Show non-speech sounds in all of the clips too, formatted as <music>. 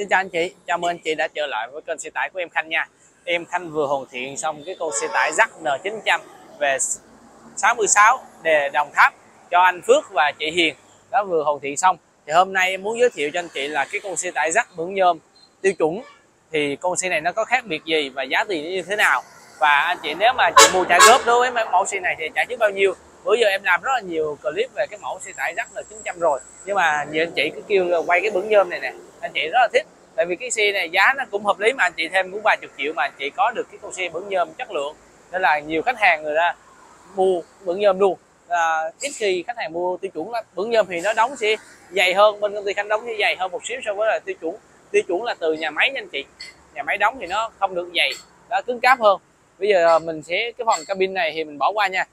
Xin chào anh chị, chào mừng anh chị đã trở lại với kênh xe tải của em Khanh nha. Em Khanh vừa hoàn thiện xong cái con xe tải rắc N900 về 66 đề Đồng Tháp cho anh Phước và chị Hiền. Đã vừa hoàn thiện xong. Thì hôm nay em muốn giới thiệu cho anh chị là cái con xe tải rắc bửng nhôm tiêu chuẩn. Thì con xe này nó có khác biệt gì và giá tiền như thế nào? Và anh chị nếu mà chị mua trả góp đối với mẫu xe này thì trả trước bao nhiêu? Bữa giờ em làm rất là nhiều clip về cái mẫu xe tải Jack N900 rồi. Nhưng mà nhiều anh chị cứ kêu là quay cái bửng nhôm này nè. Anh chị rất là thích. Tại vì cái xe này giá nó cũng hợp lý mà anh chị thêm cũng vài chục triệu mà anh chị có được cái con xe bửng nhôm chất lượng. Nên là nhiều khách hàng người ta mua bửng nhôm luôn. À, ít khi khách hàng mua tiêu chuẩn lắm bửng nhôm thì nó đóng xe dày hơn bên công ty khanh đóng sẽ dày hơn một xíu so với là tiêu chuẩn. Tiêu chuẩn là từ nhà máy nha anh chị. Nhà máy đóng thì nó không được dày nó cứng cáp hơn. Bây giờ mình sẽ cái phần cabin này thì mình bỏ qua nha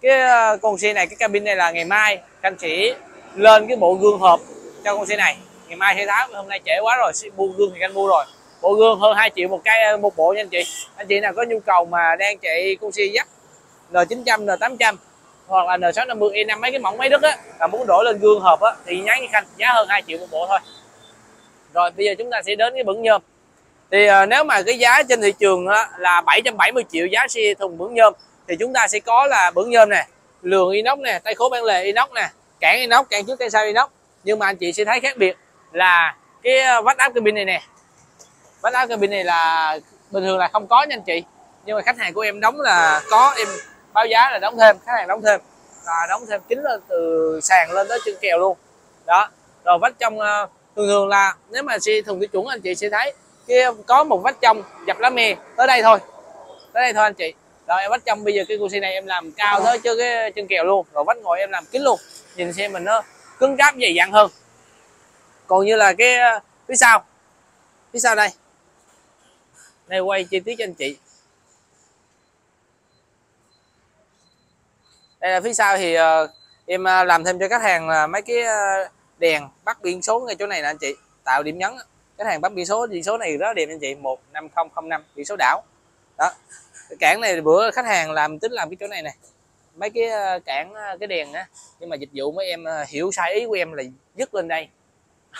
cái ờ, con xe này cái cabin này là ngày mai anh sẽ lên cái bộ gương hộp cho con xe này. Ngày mai sẽ tháo hôm nay trễ quá rồi mua gương thì anh mua rồi. Bộ gương hơn 2 triệu một cái ờ, một bộ nha anh chị. Anh chị nào có nhu cầu mà đang chạy con xe dắt N900 N800 hoặc là N650 E5 mấy cái mỏng máy đức á là muốn đổi lên gương hộp á thì nhắn với khanh giá hơn 2 triệu một bộ thôi. Rồi bây giờ chúng ta sẽ đến cái bửng nhôm. Thì à, nếu mà cái giá trên thị trường á, là 770 triệu giá xe thùng bửng nhôm thì chúng ta sẽ có là bửng nhôm nè, lường inox nè tay khố bản lề inox nè cản inox cản trước tay sau inox. Nhưng mà anh chị sẽ thấy khác biệt là cái ờ, vách áp cabin này nè. Vách áp cabin này là bình thường là không có nha anh chị. Nhưng mà khách hàng của em đóng là có, em báo giá là đóng thêm, khách hàng đóng thêm. Là đóng thêm kính lên từ sàn lên tới chân kèo luôn. Đó, rồi vách trong ờ, thường thường là nếu mà xe thùng tiêu chuẩn anh chị sẽ thấy kia có một vách trong dập lá me tới đây thôi. Tới đây thôi anh chị rồi vách trong bây giờ cái xe này em làm cao tới chứ cái chân kèo luôn. Rồi vách ngồi em làm kín luôn. Nhìn xe mình nó cứng cáp dày dặn hơn. Còn như là cái phía sau. Phía sau đây. Đây quay chi tiết cho anh chị. Đây là phía sau thì uh, em ờ, làm thêm cho khách hàng là mấy cái ờ, đèn bắt biển số ngay chỗ này nè anh chị. Tạo điểm nhấn. Khách hàng bắt biển số biển số này rất đẹp anh chị. 15005 biển số đảo. Đó cái cản này bữa khách hàng làm tính làm cái chỗ này này mấy cái ờ, cản ờ, cái đèn á, nhưng mà dịch vụ mấy em ờ, hiểu sai ý của em là dứt lên đây.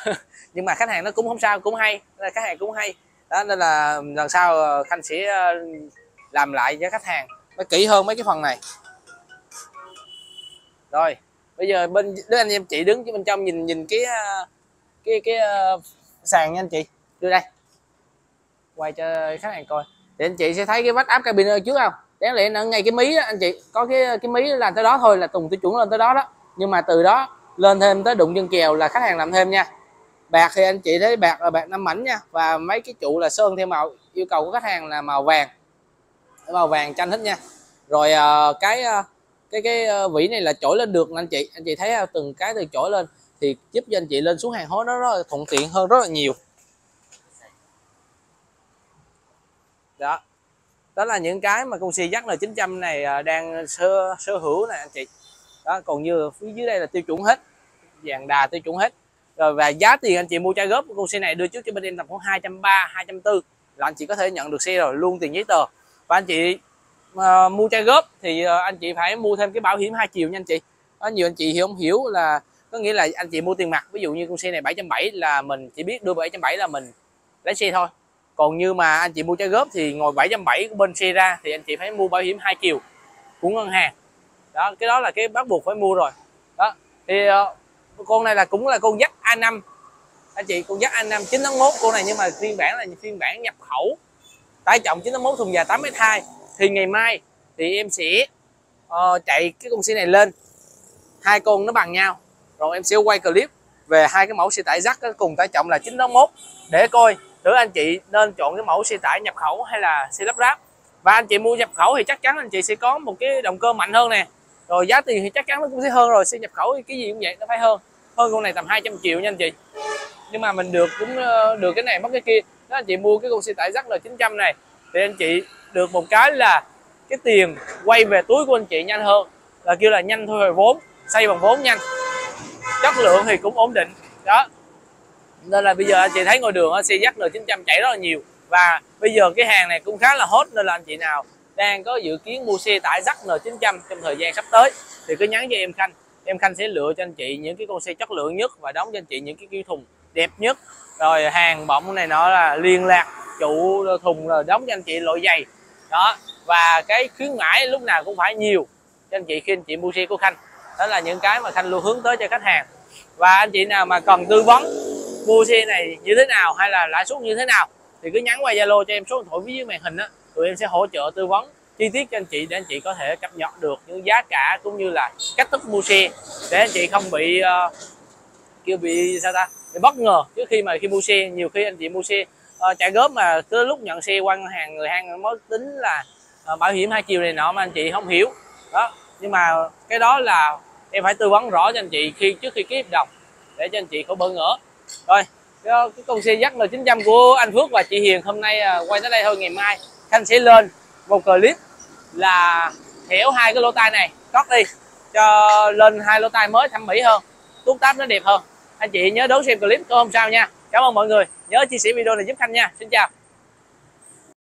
<laughs> Nhưng mà khách hàng nó cũng không sao, cũng hay khách hàng cũng hay. Đó, nên là lần sau khanh sẽ làm lại cho khách hàng nó kỹ hơn mấy cái phần này. Rồi, bây giờ bên, đứa anh em chị đứng bên trong nhìn nhìn cái cái cái sàn nha anh chị. Đưa đây. Quay cho khách hàng coi thì anh chị sẽ thấy cái vách áp cabin ở trước không? Đáng lẽ là ngay cái mí đó, anh chị có cái cái mí làm tới đó thôi là tùng tiêu chuẩn lên tới đó đó. Nhưng mà từ đó lên thêm tới đụng chân kèo là khách hàng làm thêm nha. Bạc thì anh chị thấy bạc là bạc năm mảnh nha và mấy cái trụ là sơn theo màu yêu cầu của khách hàng là màu vàng. Màu vàng chanh hết nha. Rồi ờ, ờ, cái cái ờ, cái vỉ này là chổi lên được anh chị. Anh chị thấy từng cái từ chổi lên thì giúp cho anh chị lên xuống hàng hóa nó rất là thuận tiện hơn rất là nhiều. Đó. Đó là những cái mà con xe dắt là 900 này à, đang sơ sơ hữu này anh chị. Đó còn như phía dưới đây là tiêu chuẩn hết. Vàng đà tiêu chuẩn hết. Rồi và giá tiền anh chị mua trả góp của con xe này đưa trước cho bên em tầm khoảng hai trăm ba hai trăm tư là anh chị có thể nhận được xe rồi luôn tiền giấy tờ. Và anh chị uh, mua trả góp thì uh, anh chị phải mua thêm cái bảo hiểm hai chiều nha anh chị. Có nhiều anh chị thì không hiểu là có nghĩa là anh chị mua tiền mặt ví dụ như con xe này 770 là mình chỉ biết đưa 770 là mình lấy xe thôi còn như mà anh chị mua trái góp thì ngồi 770 của bên xe ra thì anh chị phải mua bảo hiểm hai chiều của ngân hàng. Đó cái đó là cái bắt buộc phải mua rồi. Đó thì uh, con này là cũng là con dắt A5 anh chị con dắt A5 981 con này nhưng mà phiên bản là phiên bản nhập khẩu. Tải trọng 981 thùng dài 8 m 2 thì ngày mai thì em sẽ uh, chạy cái con xe này lên. Hai con nó bằng nhau. Rồi em sẽ quay clip về hai cái mẫu xe tải dắt cùng tải trọng là 981 để coi thử anh chị nên chọn cái mẫu xe tải nhập khẩu hay là xe lắp ráp? Và anh chị mua nhập khẩu thì chắc chắn anh chị sẽ có một cái động cơ mạnh hơn nè. Rồi giá tiền thì chắc chắn nó cũng sẽ hơn rồi, xe nhập khẩu thì cái gì cũng vậy, nó phải hơn. Hơn con này tầm 200 triệu nha anh chị. Nhưng mà mình được cũng ờ, được cái này mất cái kia. Đó anh chị mua cái con xe tải rắc là 900 này, thì anh chị được một cái là cái tiền quay về túi của anh chị nhanh hơn. Là kêu là nhanh thôi hồi vốn, xây bằng vốn nhanh. Chất lượng thì cũng ổn định. Đó nên là bây giờ anh chị thấy ngoài đường xe dắt N900 chạy rất là nhiều. Và bây giờ cái hàng này cũng khá là hot, nên là anh chị nào đang có dự kiến mua xe tải dắt N900 trong thời gian sắp tới, thì cứ nhắn cho em Khanh. Em Khanh sẽ lựa cho anh chị những cái con xe chất lượng nhất và đóng cho anh chị những cái kiểu thùng đẹp nhất. Rồi hàng bọng này nó là liên lạc, chủ thùng là đóng cho anh chị loại dày đó, và cái khuyến mãi lúc nào cũng phải nhiều cho anh chị khi anh chị mua xe của khanh. Đó là những cái mà khanh luôn hướng tới cho khách hàng. Và anh chị nào mà cần tư vấn mua xe này như thế nào hay là lãi suất như thế nào? Thì cứ nhắn qua zalo cho em số điện thoại phía dưới màn hình á tụi em sẽ hỗ trợ tư vấn chi tiết cho anh chị để anh chị có thể cập nhật được những giá cả cũng như là cách thức mua xe để anh chị không bị ờ, uh, kêu bị sao ta bị bất ngờ trước khi mà khi mua xe nhiều khi anh chị mua xe uh, trả góp mà tới lúc nhận xe qua ngân hàng người hàng mới tính là uh, bảo hiểm hai chiều này nọ mà anh chị không hiểu. Đó nhưng mà cái đó là em phải tư vấn rõ cho anh chị khi trước khi ký hợp đồng để cho anh chị không bỡ ngỡ rồi cái, con xe dắt là 900 của anh Phước và chị Hiền hôm nay à, quay tới đây thôi. Ngày mai Khanh sẽ lên một clip là hiểu hai cái lỗ tai này. Cót đi cho lên hai lỗ tai mới thẩm mỹ hơn tuốt táp nó đẹp hơn. Anh chị nhớ đón xem clip của hôm sau nha. Cảm ơn mọi người. Nhớ chia sẻ video này giúp khanh nha. Xin chào.